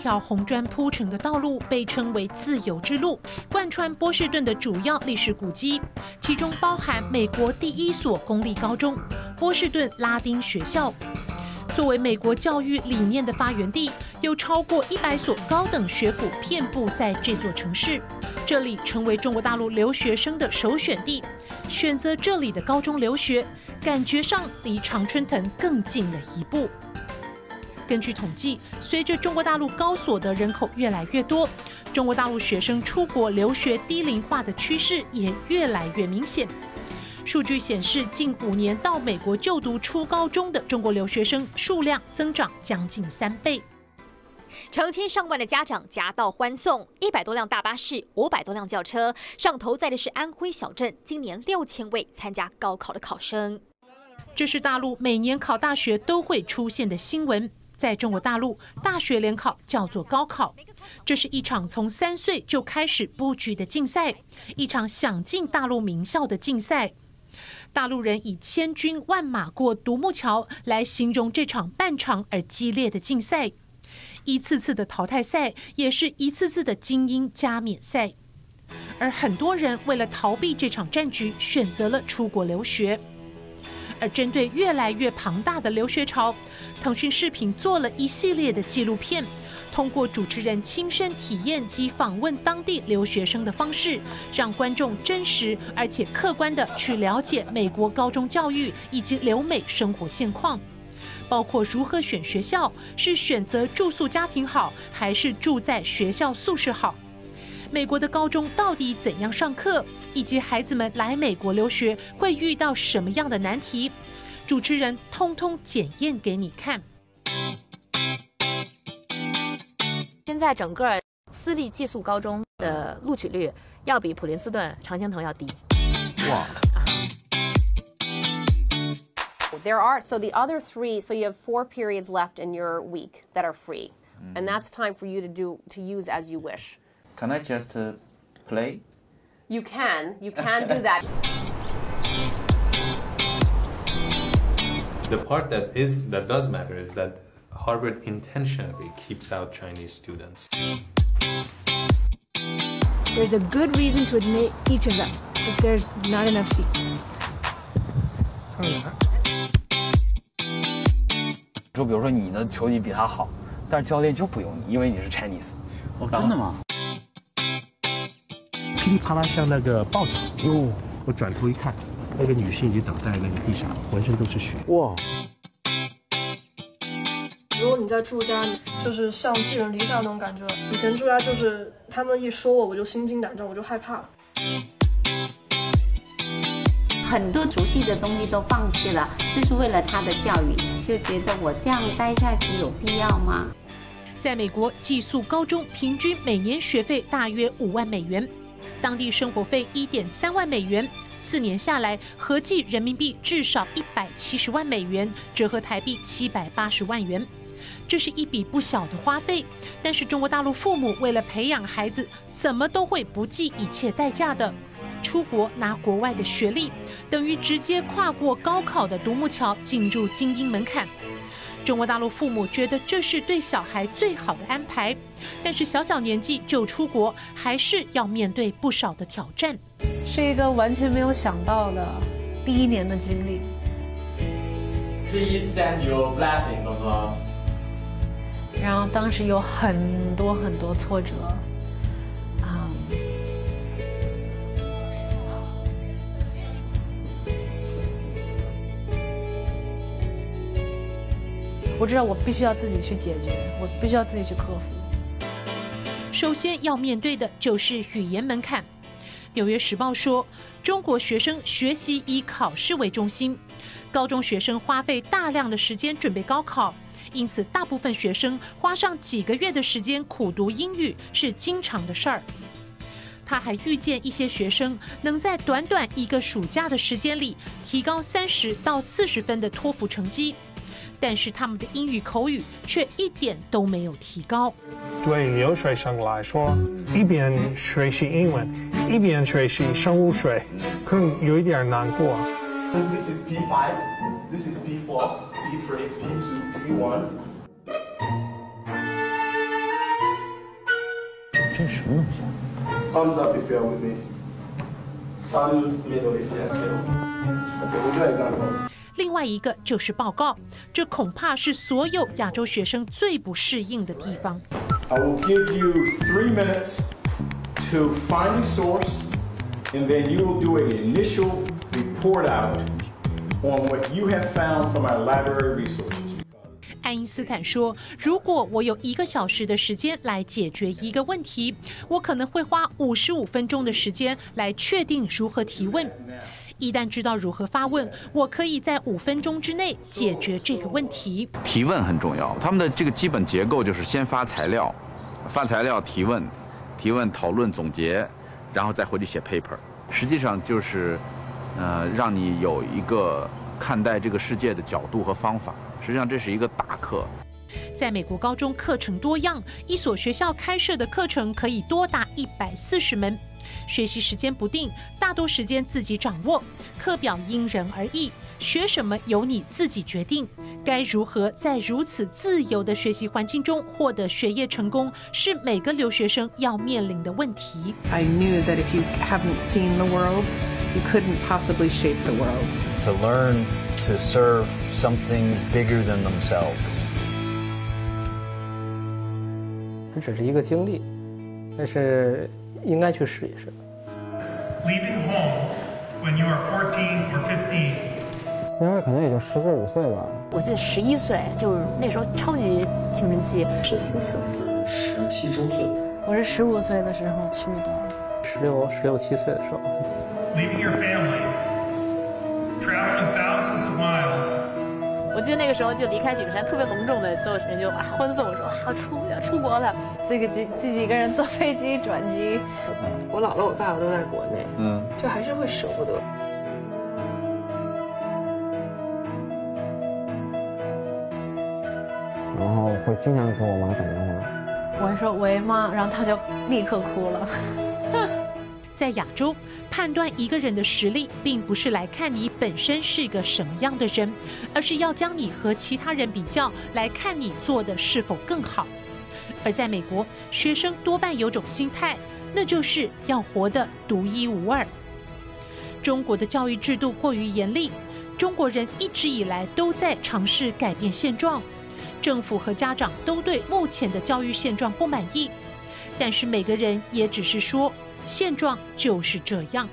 条红砖铺成的道路被称为“自由之路”，贯穿波士顿的主要历史古迹，其中包含美国第一所公立高中——波士顿拉丁学校。作为美国教育理念的发源地，有超过一百所高等学府遍布在这座城市，这里成为中国大陆留学生的首选地。选择这里的高中留学，感觉上离常春藤更近了一步。根据统计，随着中国大陆高所得人口越来越多，中国大陆学生出国留学低龄化的趋势也越来越明显。数据显示，近五年到美国就读初高中的中国留学生数量增长将近三倍。成千上万的家长夹道欢送，一百多辆大巴士，五百多辆轿车，上头载的是安徽小镇今年六千位参加高考的考生。这是大陆每年考大学都会出现的新闻。在中国大陆，大学联考叫做高考，这是一场从三岁就开始布局的竞赛，一场想进大陆名校的竞赛。大陆人以“千军万马过独木桥”来形容这场漫长而激烈的竞赛，一次次的淘汰赛也是一次次的精英加冕赛，而很多人为了逃避这场战局，选择了出国留学。而针对越来越庞大的留学潮，腾讯视频做了一系列的纪录片。通过主持人亲身体验及访问当地留学生的方式，让观众真实而且客观的去了解美国高中教育以及留美生活现况，包括如何选学校，是选择住宿家庭好，还是住在学校宿舍好？美国的高中到底怎样上课，以及孩子们来美国留学会遇到什么样的难题？主持人通通检验给你看。在整个私立寄宿高中的录取率要比普林斯顿、常青藤要低。哇！There are so the other three. So you have four periods left in your week that are free, and that's time for you to do to use as you wish. Can I just play? You can. You can do that. The part that is that does matter is that. Harvard intentionally keeps out Chinese students. There's a good reason to admit each of them, but there's not enough seats. 说，比如说你的球技比他好，但是教练就不用你，因为你是 Chinese。哦，真的吗？噼里啪啦像那个爆炸。哟，我转头一看， 那个女性已经倒在那个地上，浑身都是血。哇！如果你在住家，就是像寄人篱下那种感觉。以前住家就是他们一说我，我就心惊胆战，我就害怕。很多熟悉的东西都放弃了，就是为了他的教育，就觉得我这样待下去有必要吗？在美国寄宿高中，平均每年学费大约五万美元，当地生活费一点三万美元，四年下来合计人民币至少一百七十万美元，折合台币七百八十万元。这是一笔不小的花费，但是中国大陆父母为了培养孩子，怎么都会不计一切代价的出国拿国外的学历，等于直接跨过高考的独木桥，进入精英门槛。中国大陆父母觉得这是对小孩最好的安排，但是小小年纪就出国，还是要面对不少的挑战。是一个完全没有想到的第一年的经历。Please send your blessing, because. 然后当时有很多很多挫折，啊，我知道我必须要自己去解决，我必须要自己去克服。首先要面对的就是语言门槛。《纽约时报》说，中国学生学习以考试为中心，高中学生花费大量的时间准备高考。因此，大部分学生花上几个月的时间苦读英语是经常的事儿。他还遇见一些学生能在短短一个暑假的时间里提高三十到四十分的托福成绩，但是他们的英语口语却一点都没有提高。对留学生来说，一边学习英文，一边学习生物学，可能有一点难过。This is P5, this is P4, P3, P2, P1. 这是什么东西啊？Thumbs up if you're with me. Thumbs middle if yes middle. Okay, we'll do examples. 另外一个就是报告，这恐怕是所有亚洲学生最不适应的地方。I will give you three minutes to find a source, and then you will do an initial report out on what you have found from our library resources. 爱因斯坦说：“如果我有一个小时的时间来解决一个问题，我可能会花五十五分钟的时间来确定如何提问。一旦知道如何发问，我可以在五分钟之内解决这个问题。提问很重要，他们的这个基本结构就是先发材料，发材料提问，提问讨论总结，然后再回去写 paper。实际上就是，呃，让你有一个看待这个世界的角度和方法。实际上这是一个大课。在美国高中课程多样，一所学校开设的课程可以多达一百四十门。学习时间不定，大多时间自己掌握，课表因人而异，学什么由你自己决定。该如何在如此自由的学习环境中获得学业成功，是每个留学生要面临的问题。I knew that if you haven't seen the world, you couldn't possibly shape the world. To learn to serve something bigger than themselves. 它只是一个经历，但是应该去试一试。Leaving home when you are fourteen or fifteen，那时候可能也就十四五岁吧。我记得十一岁，就是那时候超级青春期。十四岁，十七周岁。我是十五岁的时候去的。十六、十六七岁的时候。Leaving your family, traveling thousands of miles. 我记得那个时候就离开景山，特别隆重的，所有人就啊欢送我说啊出要出国了，自己自自己一个人坐飞机转机。我姥姥我爸爸都在国内，嗯，就还是会舍不得。然后会经常给我妈打电话。我说喂妈，然后她就立刻哭了。在亚洲，判断一个人的实力，并不是来看你本身是个什么样的人，而是要将你和其他人比较，来看你做的是否更好。而在美国，学生多半有种心态，那就是要活得独一无二。中国的教育制度过于严厉，中国人一直以来都在尝试改变现状，政府和家长都对目前的教育现状不满意，但是每个人也只是说。现状就是这样。